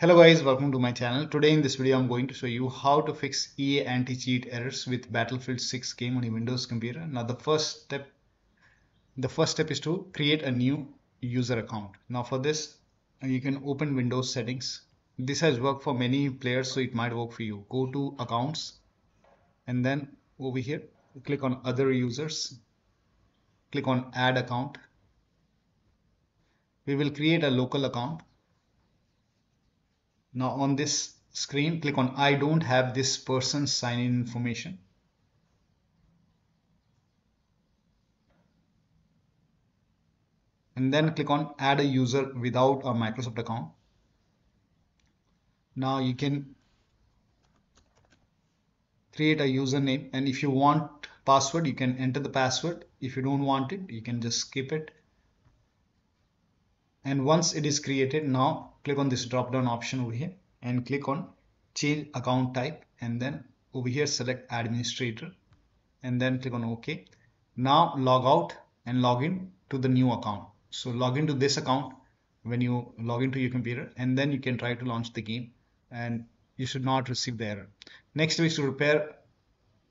Hello guys, welcome to my channel. Today in this video I'm going to show you how to fix EA anti-cheat errors with Battlefield 6 game on your Windows computer. Now the first step the first step is to create a new user account. Now for this you can open Windows settings. This has worked for many players so it might work for you. Go to accounts and then over here click on other users. Click on add account. We will create a local account now on this screen, click on I don't have this person's sign in information. And then click on add a user without a Microsoft account. Now you can create a username and if you want password you can enter the password if you don't want it you can just skip it and once it is created now click on this drop down option over here and click on change account type and then over here select administrator and then click on ok. Now log out and log in to the new account. So log into this account when you log into your computer and then you can try to launch the game and you should not receive the error. Next is to repair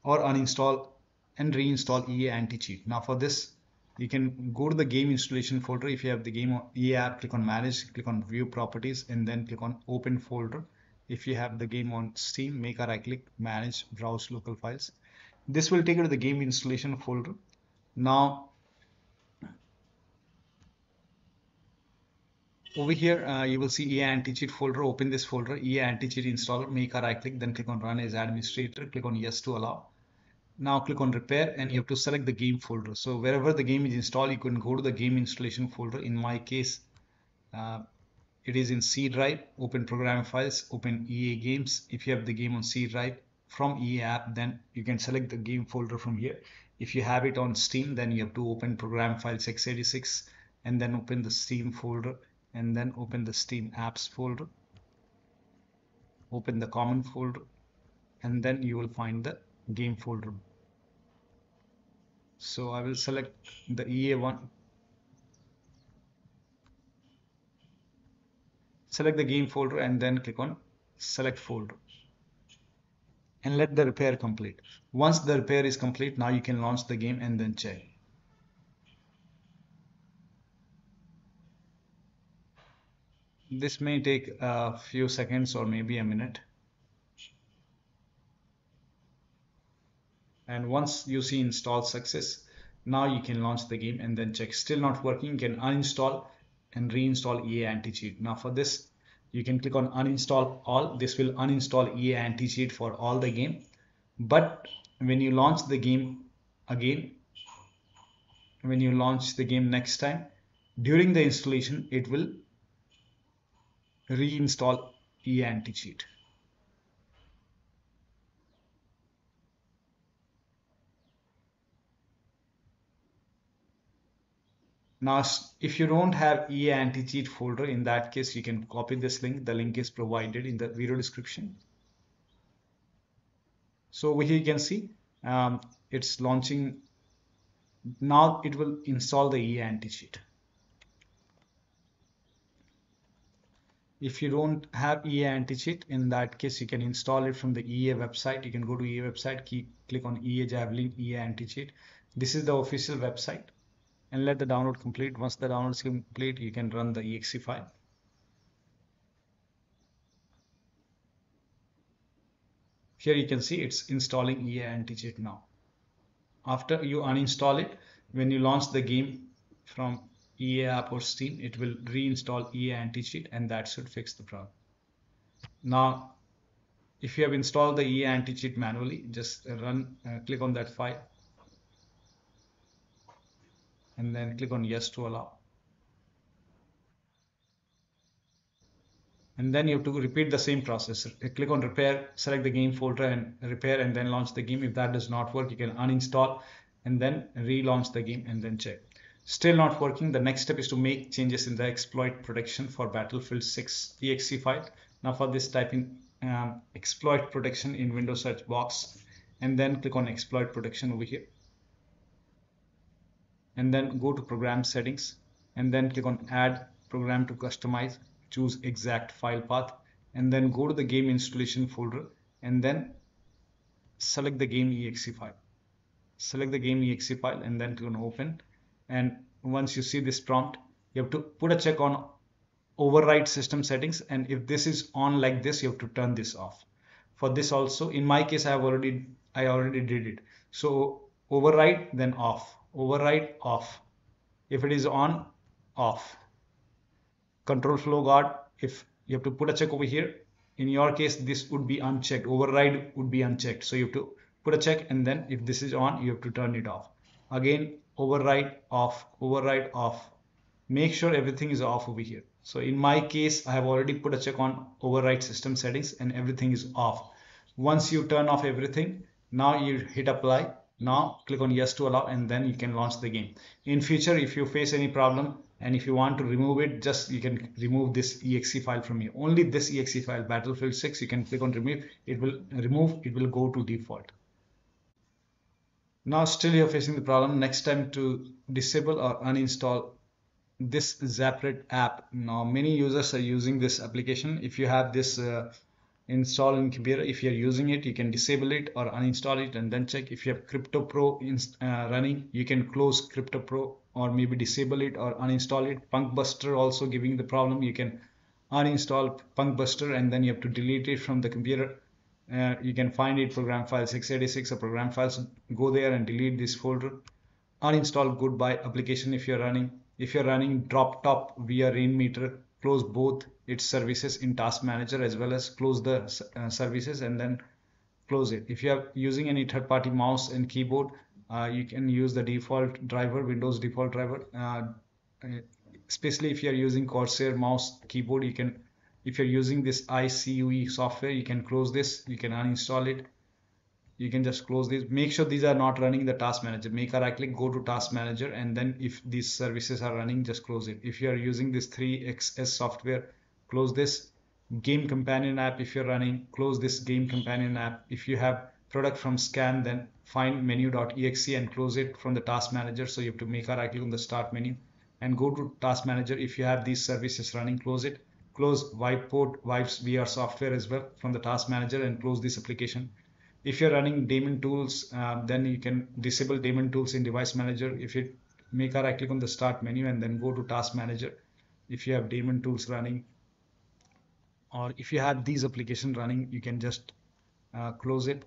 or uninstall and reinstall EA anti-cheat. Now for this you can go to the game installation folder if you have the game on EA app click on manage click on view properties and then click on open folder. If you have the game on steam make a right click manage browse local files. This will take you to the game installation folder. Now over here uh, you will see EA anti-cheat folder. Open this folder EA anti-cheat installer make a right click then click on run as administrator click on yes to allow now click on repair and you have to select the game folder. So wherever the game is installed you can go to the game installation folder. In my case uh, it is in C drive open program files open EA games. If you have the game on C drive from EA app then you can select the game folder from here. If you have it on Steam then you have to open program files x86 and then open the Steam folder and then open the Steam apps folder. Open the common folder and then you will find the game folder so I will select the EA one. Select the game folder and then click on select folder. And let the repair complete. Once the repair is complete now you can launch the game and then check. This may take a few seconds or maybe a minute and once you see install success now you can launch the game and then check. Still not working you can uninstall and reinstall EA anti-cheat. Now for this you can click on uninstall all. This will uninstall EA anti-cheat for all the game. But when you launch the game again when you launch the game next time during the installation it will reinstall EA anti-cheat Now, if you don't have EA anti-cheat folder, in that case, you can copy this link. The link is provided in the video description. So over here you can see um, it's launching. Now it will install the EA anti-cheat. If you don't have EA anti-cheat, in that case, you can install it from the EA website. You can go to EA website, keep, click on EA Javelin EA anti-cheat. This is the official website and let the download complete. Once the download is complete, you can run the exe file. Here you can see it's installing EA anti-cheat now. After you uninstall it, when you launch the game from EA app or Steam, it will reinstall EA anti-cheat and that should fix the problem. Now, if you have installed the EA anti-cheat manually, just run, uh, click on that file and then click on yes to allow. And then you have to repeat the same process. Click on repair select the game folder and repair and then launch the game. If that does not work you can uninstall and then relaunch the game and then check. Still not working the next step is to make changes in the exploit protection for battlefield 6 exe file. Now for this type in um, exploit protection in windows search box and then click on exploit protection over here and then go to program settings and then click on add program to customize choose exact file path and then go to the game installation folder and then select the game exe file. Select the game exe file and then click on open. And once you see this prompt you have to put a check on override system settings and if this is on like this you have to turn this off. For this also in my case I have already I already did it. So override then off override off. If it is on off. Control flow guard if you have to put a check over here in your case this would be unchecked. Override would be unchecked. So you have to put a check and then if this is on you have to turn it off. Again override off override off. Make sure everything is off over here. So in my case I have already put a check on override system settings and everything is off. Once you turn off everything now you hit apply now click on yes to allow and then you can launch the game. In future if you face any problem and if you want to remove it just you can remove this exe file from here only this exe file battlefield 6 you can click on remove. It will remove it will go to default. Now still you're facing the problem. Next time to disable or uninstall this zapret app. Now many users are using this application. If you have this uh, install in computer. If you're using it you can disable it or uninstall it and then check. If you have CryptoPro uh, running you can close CryptoPro or maybe disable it or uninstall it. Punkbuster also giving the problem. You can uninstall punkbuster and then you have to delete it from the computer. Uh, you can find it program file 686 or program files. Go there and delete this folder. Uninstall goodbye application if you're running. If you're running Droptop via rainmeter close both its services in task manager as well as close the uh, services and then close it. If you are using any third-party mouse and keyboard uh, you can use the default driver windows default driver. Uh, especially if you are using corsair mouse keyboard you can if you're using this iCUE software you can close this you can uninstall it. You can just close this. Make sure these are not running the task manager. Make a right click go to task manager and then if these services are running just close it. If you are using this 3xs software close this game companion app if you're running. Close this game companion app. If you have product from scan then find menu.exe and close it from the task manager. So you have to make a right click on the start menu and go to task manager. If you have these services running close it. Close Viveport Vive's VR software as well from the task manager and close this application. If you're running daemon tools uh, then you can disable daemon tools in device manager. If you make a right click on the start menu and then go to task manager. If you have daemon tools running or if you had these application running you can just uh, close it.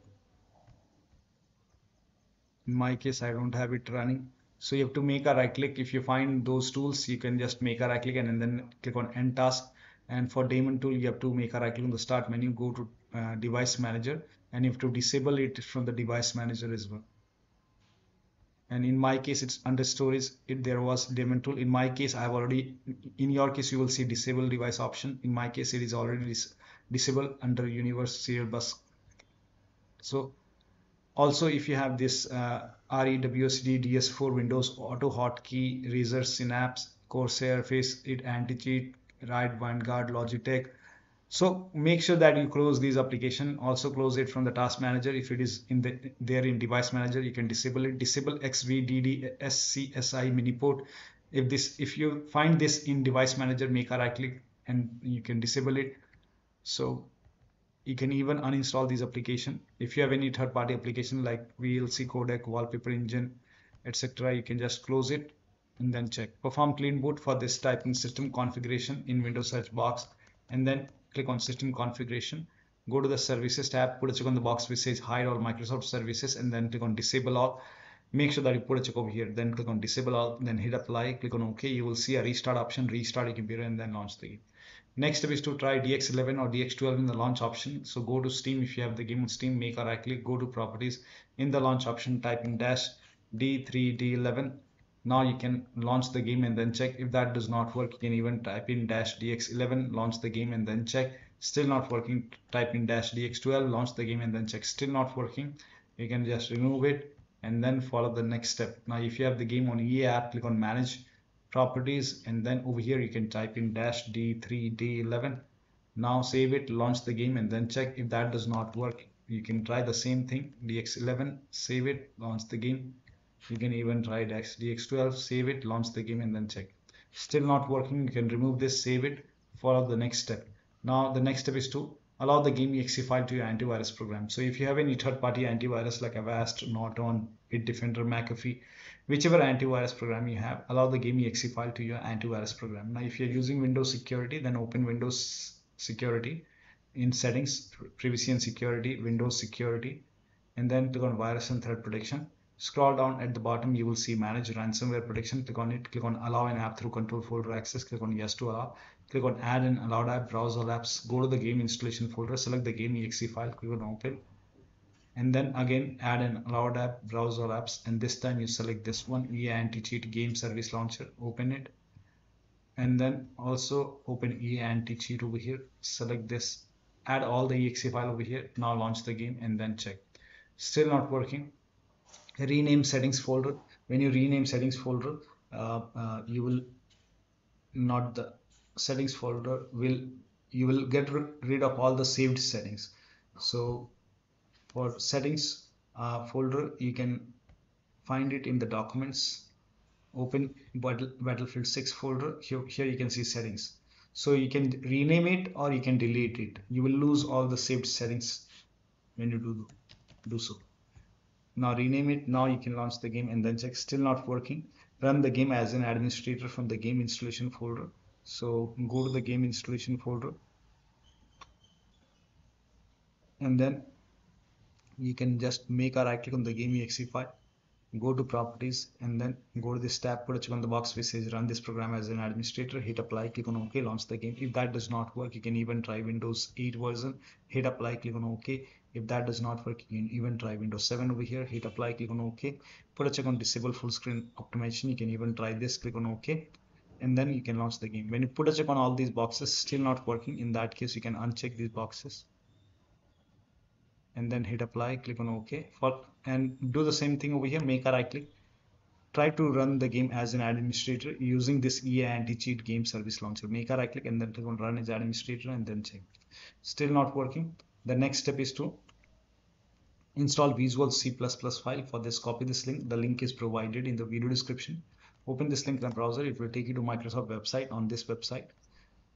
In my case I don't have it running. So you have to make a right click. If you find those tools you can just make a right click and then click on end task. And for daemon tool you have to make a right click on the start menu go to uh, device manager and you have to disable it from the device manager as well and in my case it's under storage. It there was daemon tool in my case i have already in your case you will see disable device option. In my case it is already dis disabled under universe serial bus. So also if you have this uh, ReWASD DS4 Windows auto hotkey Razer Synapse Corsair Faceit anti-cheat Riot Vanguard Logitech so make sure that you close these application. Also close it from the task manager. If it is in the there in device manager you can disable it. Disable xvdd scsi miniport if this if you find this in device manager make a right click and you can disable it. So you can even uninstall these application. If you have any third-party application like vlc codec wallpaper engine etc you can just close it and then check. Perform clean boot for this typing system configuration in windows search box and then click on system configuration go to the services tab put a check on the box which says hide all microsoft services and then click on disable all. Make sure that you put a check over here then click on disable all then hit apply click on ok you will see a restart option restart your computer and then launch the game. Next step is to try dx11 or dx12 in the launch option. So go to steam if you have the game on steam make a right click go to properties. In the launch option type in dash d3 d11 now you can launch the game and then check. If that does not work you can even type in dash dx11 launch the game and then check. Still not working type in dash dx12 launch the game and then check. Still not working. You can just remove it and then follow the next step. Now if you have the game on EA app click on manage properties and then over here you can type in dash d3 d11 now save it launch the game and then check. If that does not work you can try the same thing dx11 save it launch the game you can even try DAX DX12 save it launch the game and then check. Still not working you can remove this save it follow the next step. Now the next step is to allow the game exe file to your antivirus program. So if you have any third-party antivirus like avast norton bitdefender mcafee whichever antivirus program you have allow the game exe file to your antivirus program. Now if you're using windows security then open windows security in settings privacy and security windows security and then click on virus and threat protection scroll down at the bottom you will see manage ransomware protection click on it. Click on allow an app through control folder access. Click on yes to allow. Click on add an allowed app browse all apps. Go to the game installation folder. Select the game exe file. Click on open and then again add an allowed app browse all apps. And this time you select this one EA anti-cheat game service launcher. Open it. And then also open EA anti-cheat over here. Select this. Add all the exe file over here. Now launch the game and then check. Still not working rename settings folder. When you rename settings folder uh, uh, you will not the settings folder will you will get rid of all the saved settings. So for settings uh, folder you can find it in the documents. Open Battle, battlefield 6 folder. Here, here you can see settings. So you can rename it or you can delete it. You will lose all the saved settings when you do do so now rename it. Now you can launch the game and then check. Still not working. Run the game as an administrator from the game installation folder. So go to the game installation folder. And then you can just make a right click on the game exe file go to properties and then go to this tab put a check on the box which says run this program as an administrator hit apply click on ok launch the game. If that does not work you can even try windows 8 version hit apply click on ok. If that does not work you can even try windows 7 over here hit apply click on ok. Put a check on disable full screen optimization you can even try this click on ok. And then you can launch the game. When you put a check on all these boxes still not working in that case you can uncheck these boxes and then hit apply click on ok. For and do the same thing over here make a right click. Try to run the game as an administrator using this EA anti-cheat game service launcher. Make a right click and then click on run as administrator and then check. Still not working. The next step is to install visual C++ file. For this copy this link. The link is provided in the video description. Open this link in the browser. It will take you to Microsoft website. On this website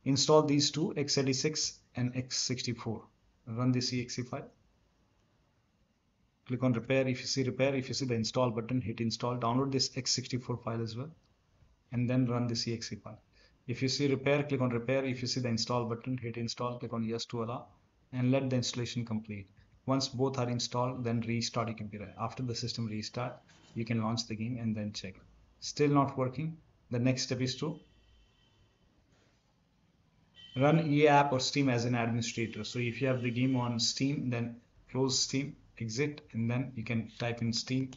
install these two x86 and x64 run this exe file click on repair. If you see repair if you see the install button hit install download this x64 file as well and then run this exe file. If you see repair click on repair. If you see the install button hit install click on yes to allow and let the installation complete. Once both are installed then restart your computer. After the system restart you can launch the game and then check. Still not working. The next step is to run EA app or Steam as an administrator. So if you have the game on Steam then close Steam exit and then you can type in steam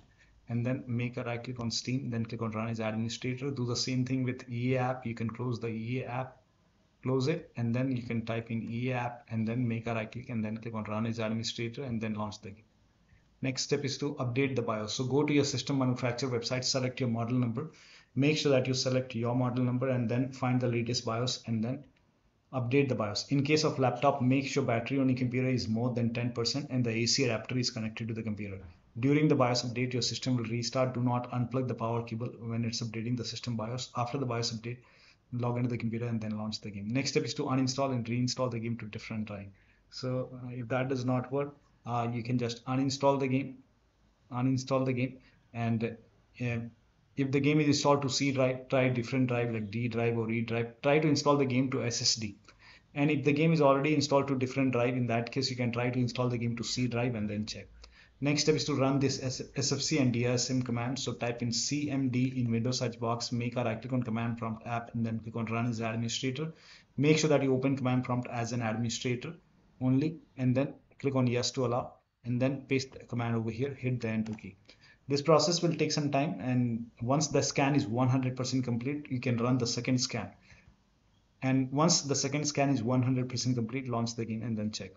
and then make a right click on steam then click on run as administrator. Do the same thing with EA app. You can close the EA app close it and then you can type in EA app and then make a right click and then click on run as administrator and then launch the game. Next step is to update the BIOS. So go to your system manufacturer website select your model number. Make sure that you select your model number and then find the latest BIOS and then update the BIOS. In case of laptop, make sure battery on your computer is more than 10% and the AC adapter is connected to the computer. During the BIOS update, your system will restart. Do not unplug the power cable when it's updating the system BIOS. After the BIOS update, log into the computer and then launch the game. Next step is to uninstall and reinstall the game to different drive. So uh, if that does not work, uh, you can just uninstall the game, uninstall the game and uh, if the game is installed to C drive, try different drive like D drive or E drive. Try to install the game to SSD. And if the game is already installed to different drive, in that case, you can try to install the game to C drive and then check. Next step is to run this SFC and DISM command. So type in CMD in Windows search box, make a right click on command prompt app and then click on run as administrator. Make sure that you open command prompt as an administrator only and then click on yes to allow and then paste the command over here, hit the enter key. This process will take some time and once the scan is 100% complete, you can run the second scan. And once the second scan is 100% complete, launch the game and then check.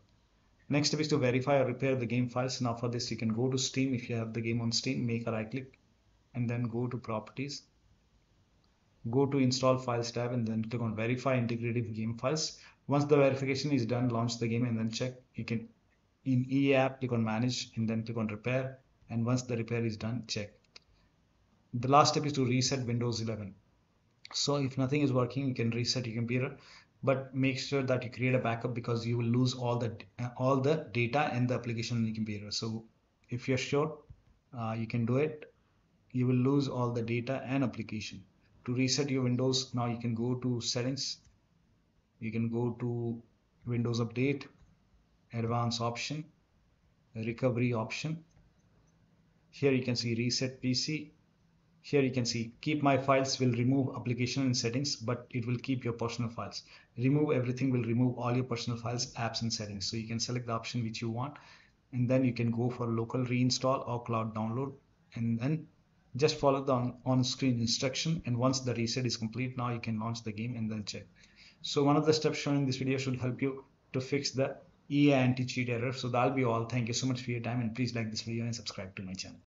Next step is to verify or repair the game files. Now for this, you can go to Steam. If you have the game on Steam, make a right click and then go to properties. Go to install files tab and then click on verify integrative game files. Once the verification is done, launch the game and then check. You can in EA app, click on manage and then click on repair and once the repair is done check. The last step is to reset windows 11 so if nothing is working you can reset your computer but make sure that you create a backup because you will lose all the all the data and the application on your computer. So if you're sure uh, you can do it. You will lose all the data and application. To reset your windows now you can go to settings. You can go to windows update advanced option recovery option here you can see reset pc here you can see keep my files will remove application and settings but it will keep your personal files. Remove everything will remove all your personal files apps and settings. So you can select the option which you want and then you can go for local reinstall or cloud download and then just follow the on-screen instruction and once the reset is complete now you can launch the game and then check. So one of the steps shown in this video should help you to fix the EA anti-cheat error. So that'll be all. Thank you so much for your time and please like this video and subscribe to my channel